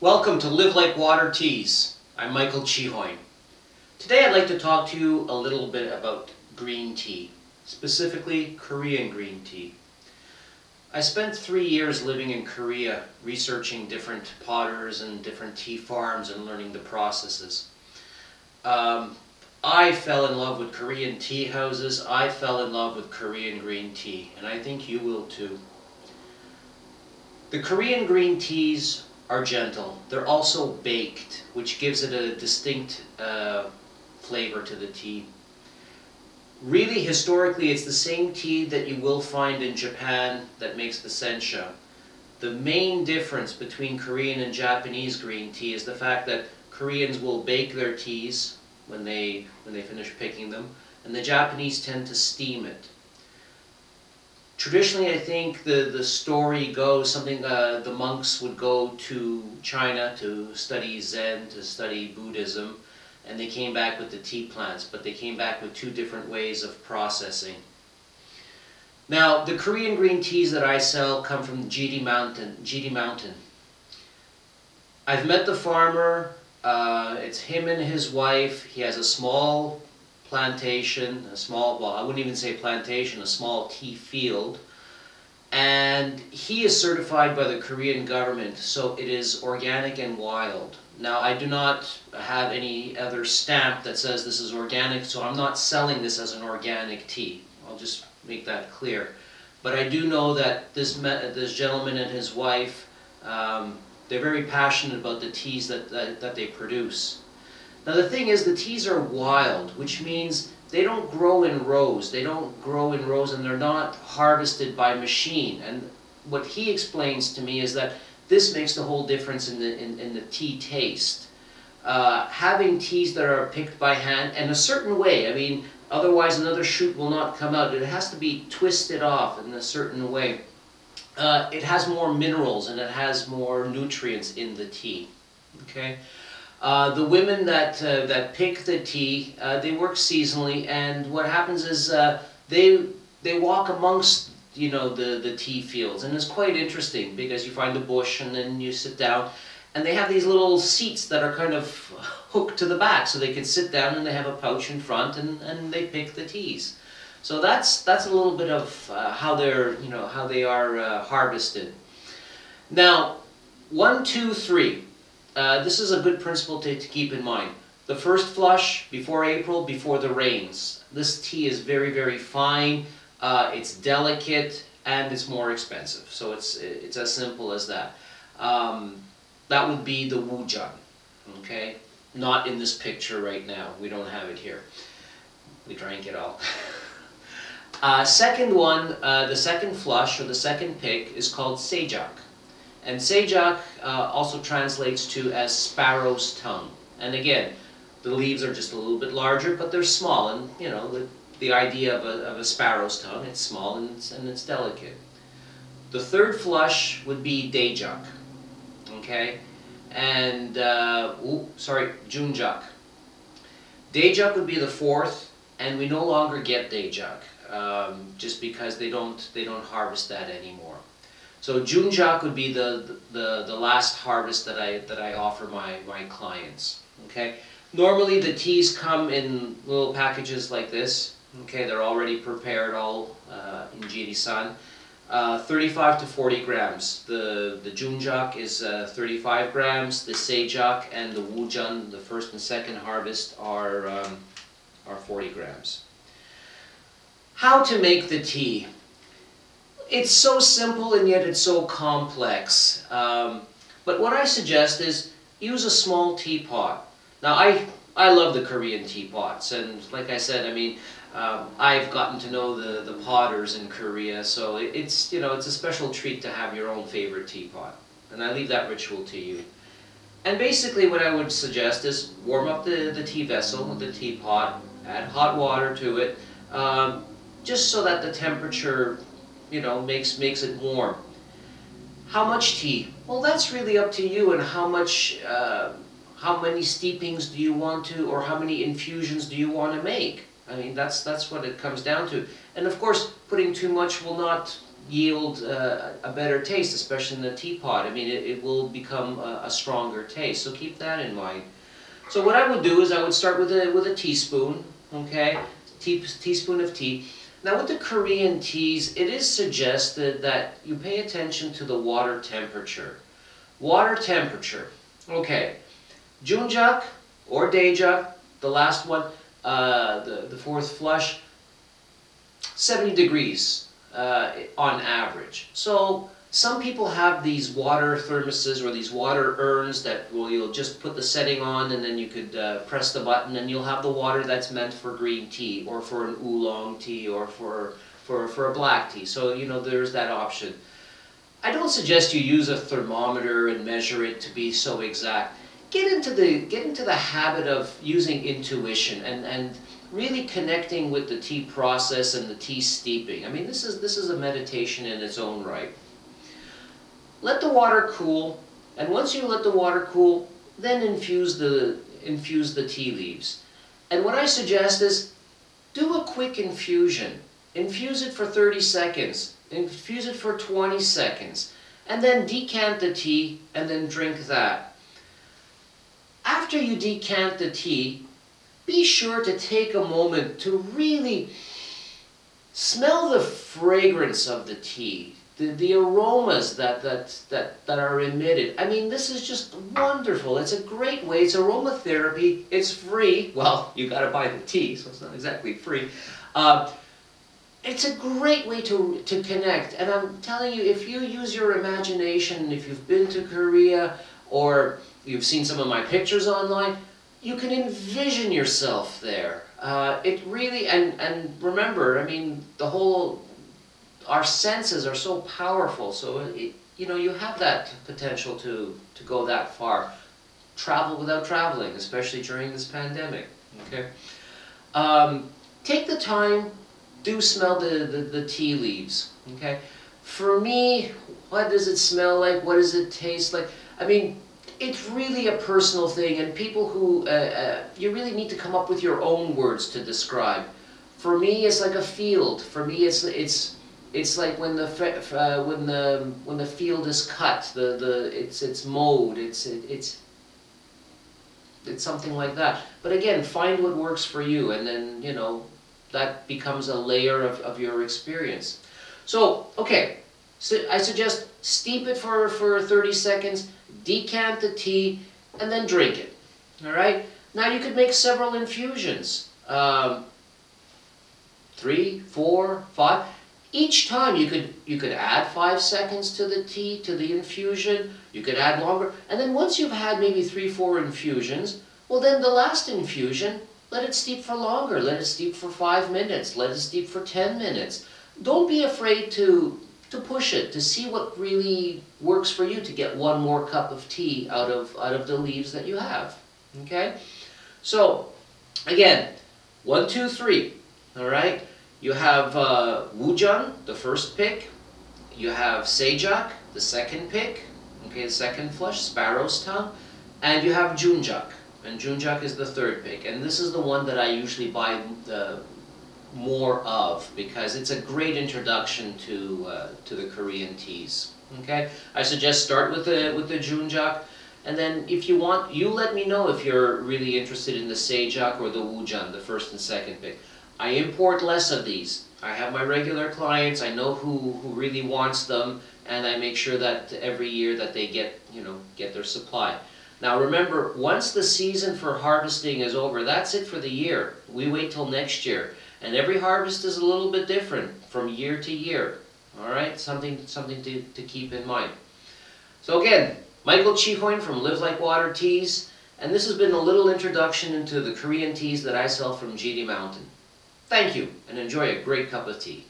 Welcome to Live Like Water Teas. I'm Michael Chihoin. Today I'd like to talk to you a little bit about green tea, specifically Korean green tea. I spent three years living in Korea researching different potters and different tea farms and learning the processes. Um, I fell in love with Korean tea houses. I fell in love with Korean green tea, and I think you will too. The Korean green teas are gentle. They're also baked, which gives it a distinct uh, flavor to the tea. Really, historically, it's the same tea that you will find in Japan that makes the sencha. The main difference between Korean and Japanese green tea is the fact that Koreans will bake their teas when they, when they finish picking them, and the Japanese tend to steam it traditionally, I think the, the story goes something uh, the monks would go to China to study Zen, to study Buddhism, and they came back with the tea plants, but they came back with two different ways of processing. Now, the Korean green teas that I sell come from Jiri Mountain. Jiri Mountain. I've met the farmer. Uh, it's him and his wife. He has a small plantation, a small, well, I wouldn't even say plantation, a small tea field. And he is certified by the Korean government, so it is organic and wild. Now, I do not have any other stamp that says this is organic, so I'm not selling this as an organic tea. I'll just make that clear. But I do know that this, this gentleman and his wife, um, they're very passionate about the teas that, that, that they produce. Now the thing is, the teas are wild, which means they don't grow in rows. They don't grow in rows and they're not harvested by machine. And what he explains to me is that this makes the whole difference in the, in, in the tea taste. Uh, having teas that are picked by hand in a certain way, I mean, otherwise another shoot will not come out. It has to be twisted off in a certain way. Uh, it has more minerals and it has more nutrients in the tea. Okay. Uh, the women that uh, that pick the tea, uh, they work seasonally, and what happens is uh, they they walk amongst you know the the tea fields, and it's quite interesting because you find a bush and then you sit down, and they have these little seats that are kind of hooked to the back, so they can sit down and they have a pouch in front, and and they pick the teas. So that's that's a little bit of uh, how they're you know how they are harvested. Now, one, two, three. Uh, this is a good principle to, to keep in mind. The first flush before April, before the rains. This tea is very, very fine. Uh, it's delicate and it's more expensive. So it's, it's as simple as that. Um, that would be the Wujang, okay? Not in this picture right now. We don't have it here. We drank it all. uh, second one, uh, the second flush or the second pick is called Sejak. And Sejak uh, also translates to as sparrow's tongue. And again, the leaves are just a little bit larger, but they're small. And, you know, the, the idea of a, of a sparrow's tongue, it's small and it's, and it's delicate. The third flush would be Daejak, okay? And, uh, ooh, sorry, Junjak. Daejak would be the fourth, and we no longer get Daejak, um, just because they don't, they don't harvest that anymore. So Junjak would be the, the, the last harvest that I, that I offer my, my clients. Okay. Normally the teas come in little packages like this. Okay, they're already prepared all uh, in Jiri-san. Uh, 35 to 40 grams. The, the Junjak is uh, 35 grams. The Sejak and the Wujang, the first and second harvest, are, um, are 40 grams. How to make the tea? It's so simple and yet it's so complex. Um, but what I suggest is use a small teapot. Now I, I love the Korean teapots and like I said, I mean, um, I've gotten to know the, the potters in Korea, so it's, you know, it's a special treat to have your own favorite teapot. And I leave that ritual to you. And basically what I would suggest is warm up the, the tea vessel, the teapot, add hot water to it, um, just so that the temperature you know, makes, makes it warm. How much tea? Well, that's really up to you and how much, uh, how many steepings do you want to, or how many infusions do you want to make? I mean, that's, that's what it comes down to. And of course, putting too much will not yield uh, a better taste, especially in the teapot. I mean, it, it will become a, a, stronger taste, so keep that in mind. So what I would do is I would start with a, with a teaspoon, okay, Tea, teaspoon of tea. Now with the Korean teas, it is suggested that you pay attention to the water temperature. Water temperature, okay, Junjak or Daejak, the last one, uh, the, the fourth flush, 70 degrees uh, on average. So some people have these water thermoses or these water urns that well, you'll just put the setting on and then you could uh, press the button and you'll have the water that's meant for green tea or for an oolong tea or for, for, for a black tea. So, you know, there's that option. I don't suggest you use a thermometer and measure it to be so exact. Get into the, get into the habit of using intuition and, and really connecting with the tea process and the tea steeping. I mean, this is, this is a meditation in its own right. Let the water cool, and once you let the water cool, then infuse the, infuse the tea leaves. And what I suggest is, do a quick infusion. Infuse it for 30 seconds. Infuse it for 20 seconds. And then decant the tea, and then drink that. After you decant the tea, be sure to take a moment to really smell the fragrance of the tea, the, the aromas that, that, that, that are emitted. I mean, this is just wonderful. It's a great way. It's aromatherapy. It's free. Well, you got to buy the tea, so it's not exactly free. Uh, it's a great way to, to connect. And I'm telling you, if you use your imagination, if you've been to Korea or you've seen some of my pictures online, you can envision yourself there. Uh, it really, and, and remember, I mean, the whole, our senses are so powerful, so it, you know, you have that potential to, to go that far. Travel without traveling, especially during this pandemic, okay? Um, take the time, do smell the, the, the tea leaves, okay? For me, what does it smell like? What does it taste like? I mean, it's really a personal thing, and people who, uh, uh, you really need to come up with your own words to describe. For me, it's like a field. For me, it's it's it's like when the uh, when the when the field is cut, the the it's it's mowed. It's it, it's it's something like that. But again, find what works for you, and then you know that becomes a layer of, of your experience. So okay, so I suggest steep it for for 30 seconds decant the tea, and then drink it. All right? Now you could make several infusions. Um, three, four, five. Each time you could you could add five seconds to the tea, to the infusion. You could add longer. And then once you've had maybe three, four infusions, well then the last infusion, let it steep for longer. Let it steep for five minutes. Let it steep for ten minutes. Don't be afraid to to push it, to see what really works for you to get one more cup of tea out of, out of the leaves that you have. Okay? So, again, one, two, three. All right? You have uh, Wujang, the first pick. You have Sejak, the second pick. Okay, the second flush, Sparrow's Tongue. And you have Junjak. And Junjak is the third pick. And this is the one that I usually buy the more of because it's a great introduction to uh, to the Korean teas. Okay, I suggest start with the with the Junjak, and then if you want, you let me know if you're really interested in the Sejak or the Wujang, the first and second pick. I import less of these. I have my regular clients. I know who who really wants them, and I make sure that every year that they get you know get their supply. Now remember, once the season for harvesting is over, that's it for the year. We wait till next year. And every harvest is a little bit different from year to year. All right, something, something to, to keep in mind. So again, Michael Chihoin from Live Like Water Teas, and this has been a little introduction into the Korean teas that I sell from Jiri Mountain. Thank you, and enjoy a great cup of tea.